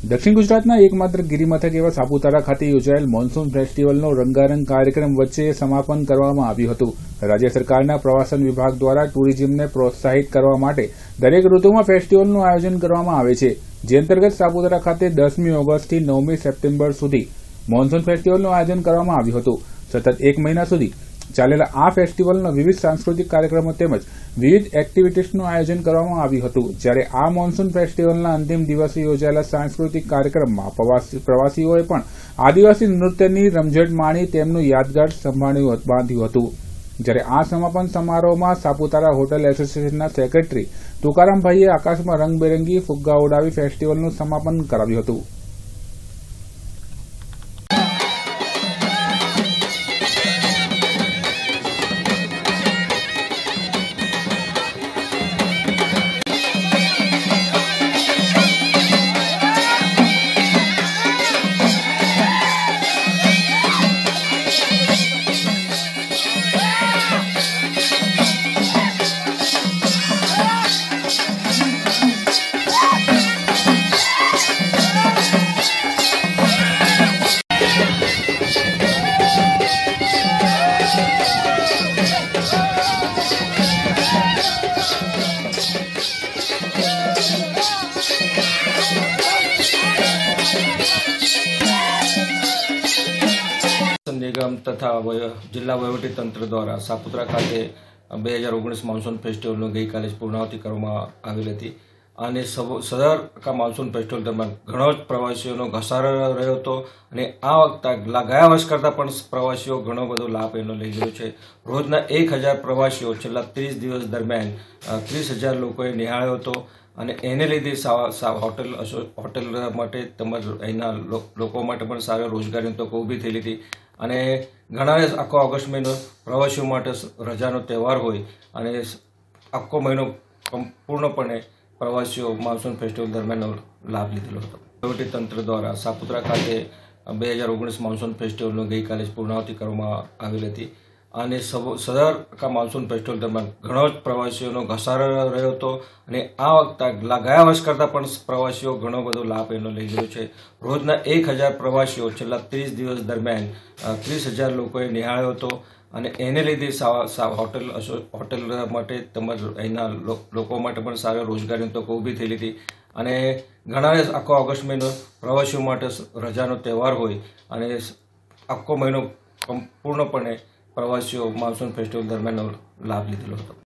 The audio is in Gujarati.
દક્ષિણ ગુજરાતના એકમાત્ર ગિરિમથક એવા સાપુતારા ખાતે યોજાયેલ મોન્સૂન ફેસ્ટિવલનો રંગારંગ કાર્યક્રમ વચ્ચે સમાપન કરવામાં આવ્યું હતું. રાજ્ય સરકારના પ્રવાસન વિભાગ દ્વારા ટુરિઝમને પ્રોત્સાહિત કરવા માટે દરેક ઋતુમાં ફેસ્ટિવલનું આયોજન કરવામાં આવે છે. જે અંતર્ગત સાપુતારા ખાતે દસમી ઓગસ્ટથી નવમી સપ્ટેમ્બર સુધી મોન્સૂન ફેસ્ટિવલનું આયોજન કરવામાં આવ્યું હતું. સતત એક મહિના સુધી ચાલેલા આ ફેસ્ટિવલનો વિવિધ સાંસ્કૃતિક કાર્યક્રમો તેમજ વિવિધ એક્ટિવિટીઝનું આયોજન કરવામાં આવ્યું હતું. જ્યારે આ મોન્સૂન ફેસ્ટિવલના અંતિમ દિવસે યોજાયેલા સાંસ્કૃતિક કાર્યક્રમમાં પ્રવાસી- પ્રવાસીઓએ પણ આદિવાસી નૃત્યની રમઝટ માણી તેમનું યાદગાર સંભાળ્યું બાંધ્યું હતું. જ્યારે આ સમાપન સમારોહમાં સાપુતારા હોટલ એસોસિએશનના સેક્રેટરી તુકારામભાઈએ આકાશમાં રંગબેરંગી ફુગ્ગા ઉડાવી ફેસ્ટિવલનું સમાપન કરાવ્યું હતું. નિગમ તથા વય- જિલ્લા વહીવટી તંત્ર દ્વારા સાપુતારા ખાતે બે હજાર ઓગણીસ મોન્સૂન ફેસ્ટિવલનું ગઈકાલે જ પૂર્ણાવતિ કરવામાં આવેલી હતી. અને સદર કા મોન્સૂન ફેસ્ટિવલ દરમિયાન ઘણો જ પ્રવાસીઓનો ઘસારો રહ્યો હતો અને આ વખતે ગયા વર્ષ કરતાં પણ પ્રવાસીઓ ઘણો બધો લાભ એનો લઈ રહ્યો છે. રોજના એક હજાર પ્રવાસીઓ છેલ્લા ત્રીસ દિવસ દરમિયાન ત્રીસ હજાર લોકોએ નિહાળ્યો હતો અને એને લીધે હોટેલ હોટેલ માટે તેમજ અહીંના લોકો માટે પણ સારો રોજગારીની તકો ઊભી થયેલી હતી અને ઘણા આખો ઓગસ્ટ મહિનો પ્રવાસીઓ માટે રજાનો તહેવાર હોય અને આખો મહિનો સંપૂર્ણપણે પ્રવાસીઓ માનસૂન ફેસ્ટિવલ દરમિયાન લાભ લીધેલો હતો. તંત્ર દ્વારા સાપુતારા ખાતે બે હજાર ઓગણીસ મોન્સૂન ફેસ્ટિવલનો ગઈકાલે પૂર્ણાવતિ કરવામાં આવેલી હતી. અને સદર કા માનસૂન ફેસ્ટિવલ દરમિયાન ઘણો જ પ્રવાસીઓનો ઘસારો રહ્યો હતો અને આ વખતે ગયા વર્ષ કરતાં પણ પ્રવાસીઓ ઘણો બધો લાભ એનો લઈ રહ્યો છે. રોજના એક હજાર પ્રવાસીઓ છેલ્લા ત્રીસ દિવસ દરમિયાન ત્રીસ હજાર લોકોએ નિહાળ્યો હતો. અને એને લીધે હોટેલ હોટેલ માટે તેમજ અહીંના લોકો માટે પણ સારા રોજગારીની તકો ઊભી થયેલી હતી. અને ઘણા આખો ઓગસ્ટ મહિનો પ્રવાસીઓ માટે રજાનો તહેવાર હોય અને આખો મહિનો સંપૂર્ણપણે પ્રવાસીઓ માનસૂન ફેસ્ટિવલ દરમિયાન લાભ લીધેલો હતો.